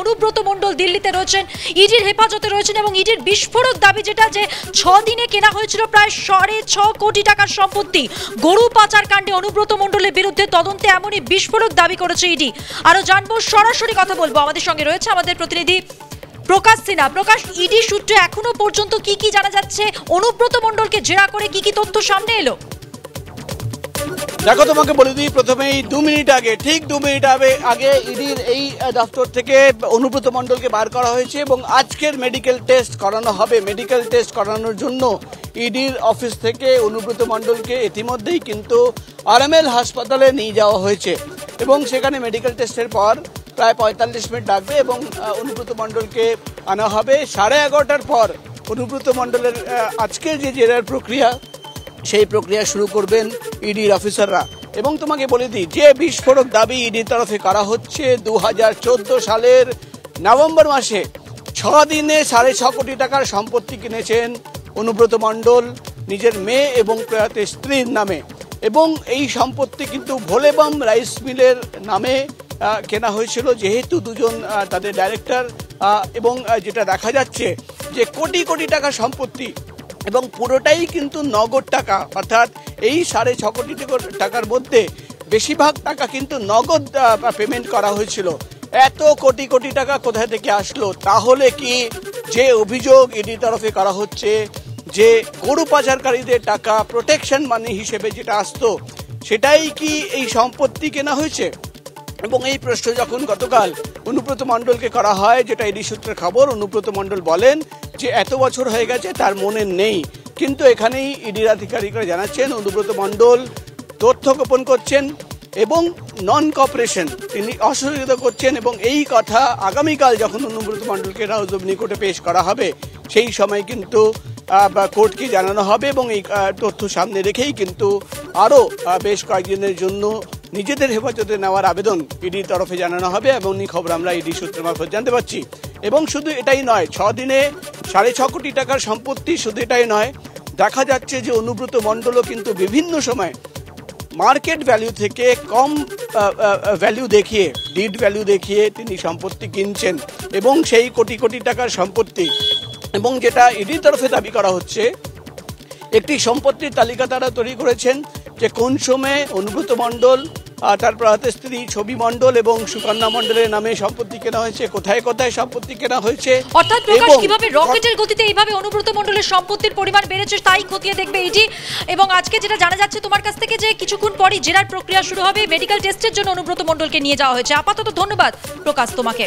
অনুব্রত মণ্ডল দিল্লিতে রয়েছেন, ইডির হেফাজতে রয়েছেন এবং ইডির বিস্ফোরক দাবি যেটা যে ছ দিনে কেনা হয়েছিল প্রায় সাড়ে ছ কোটি টাকার সম্পত্তি। গরু পাচার কাণ্ডে অনুব্রত মণ্ডলের বিরুদ্ধে তদন্তে এমনই বিস্ফোরক দাবি করেছে ইডি। আরও জানব, সরাসরি কথা বলব। আমাদের সঙ্গে রয়েছে আমাদের প্রতিনিধি প্রকাশ সিনহা। প্রকাশ, ইডি সূত্রে এখনও পর্যন্ত কি কি জানা যাচ্ছে? অনুব্রত মণ্ডলকে জেরা করে কি কি তথ্য সামনে এলো? দেখো, তোমাকে বলে দিই, প্রথমেই দু মিনিট আগে, ঠিক দু মিনিট আগে আগে ইডির এই দপ্তর থেকে অনুব্রত মণ্ডলকে বার করা হয়েছে এবং আজকের মেডিকেল টেস্ট করানো হবে। মেডিকেল টেস্ট করানোর জন্য ইডির অফিস থেকে অনুব্রত মণ্ডলকে ইতিমধ্যেই কিন্তু আরএমএল হাসপাতালে নিয়ে যাওয়া হয়েছে এবং সেখানে মেডিকেল টেস্টের পর প্রায় পঁয়তাল্লিশ মিনিট লাগবে এবং অনুব্রত মণ্ডলকে আনা হবে। সাড়ে এগারোটার পর অনুব্রত মণ্ডলের আজকের যে জেরার প্রক্রিয়া সেই প্রক্রিয়া শুরু করবেন ইডির অফিসাররা। এবং তোমাকে বলে দিই, যে বিস্ফোরক দাবি ইডির তরফে করা হচ্ছে দু হাজার চোদ্দ সালের নভেম্বর মাসে। ছ দিনে সাড়ে ছ কোটি টাকার সম্পত্তি কিনেছেন অনুব্রত মণ্ডল, নিজের মেয়ে এবং প্রয়াতের স্ত্রীর নামে। এবং এই সম্পত্তি কিন্তু ভোলেবাম রাইস মিলের নামে কেনা হয়েছিল, যেহেতু দুজন তাদের ডাইরেক্টর এবং যেটা দেখা যাচ্ছে যে কোটি কোটি টাকা সম্পত্তি এবং পুরোটাই কিন্তু নগদ টাকা। অর্থাৎ এই সাড়ে ছ কোটি টাকা- টাকার মধ্যে বেশিরভাগ টাকা কিন্তু নগদ পেমেন্ট করা হয়েছিল। এত কোটি কোটি টাকা কোথায় থেকে আসলো? তাহলে কি যে অভিযোগ ইডির তরফে করা হচ্ছে যে গরু পাচারকারীদের টাকা প্রোটেকশন মানি হিসেবে যেটা আসতো, সেটাই কি এই সম্পত্তি কেনা হয়েছে? এবং এই প্রশ্ন যখন গতকাল অনুব্রত মণ্ডলকে করা হয়, যেটা এডি সূত্রের খবর, অনুব্রত মণ্ডল বলেন যে এত বছর হয়ে গেছে, তার মনে নেই। কিন্তু এখানেই ইডির আধিকারিকরা জানাচ্ছেন, অনুব্রত মণ্ডল তথ্য গোপন করছেন এবং নন কপারেশন তিনি অসহযোগিতা করছেন এবং এই কথা আগামীকাল যখন অনুব্রত মণ্ডলকে রাউজব নিকটে পেশ করা হবে, সেই সময় কিন্তু কোর্টকে জানানো হবে এবং এই তথ্য সামনে রেখেই কিন্তু আরও বেশ কয়েকদিনের জন্য নিজেদের হেফাজতে নেওয়ার আবেদন ইডির তরফে জানানো হবে এবং খবর আমরা ইডি সূত্রের মারফত জানতে পারছি। এবং শুধু এটাই নয় ছ দিনে সাড়ে ছ কোটি টাকার সম্পত্তি শুধু এটাই নয়, দেখা যাচ্ছে যে অনুব্রত মণ্ডলও কিন্তু বিভিন্ন সময় মার্কেট ভ্যালু থেকে কম ভ্যালু দেখিয়ে, ডিড ভ্যালু দেখিয়ে তিনি সম্পত্তি কিনছেন। এবং সেই কোটি কোটি টাকার সম্পত্তি এবং যেটা ইডির তরফে দাবি করা হচ্ছে, একটি সম্পত্তির তালিকা তারা তৈরি করেছেন যে কোন সময়ে অনুব্রত মণ্ডল তার প্রয়াত স্ত্রী ছবি মন্ডল এবং সুকন্যা মন্ডলের নামে সম্পত্তি কেনা হয়েছে। কোথায় কোথায় সম্পত্তি কেনা হয়েছে? অর্থাৎ প্রকাশ কীভাবে রকেটের গতিতে এইভাবে অনুব্রত মন্ডলের সম্পত্তির পরিমাণ বেড়েছে তাই খতিয়ে দেখবে এটি এবং আজকে যেটা জানা যাচ্ছে তোমার কাছ থেকে যে কিছুক্ষণ পরই জেরার প্রক্রিয়া শুরু হবে। মেডিকেল টেস্টের জন্য অনুব্রত মন্ডলকে নিয়ে যাওয়া হয়েছে। আপাতত ধন্যবাদ প্রকাশ তোমাকে।